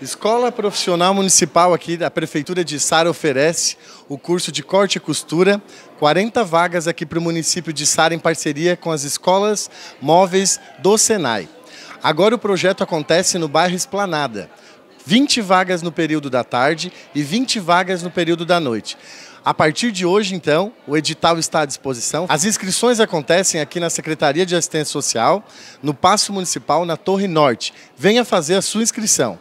Escola Profissional Municipal aqui da Prefeitura de Sara oferece o curso de corte e costura, 40 vagas aqui para o município de Sara em parceria com as escolas móveis do Senai. Agora o projeto acontece no bairro Esplanada. 20 vagas no período da tarde e 20 vagas no período da noite. A partir de hoje, então, o edital está à disposição. As inscrições acontecem aqui na Secretaria de Assistência Social, no Paço Municipal, na Torre Norte. Venha fazer a sua inscrição.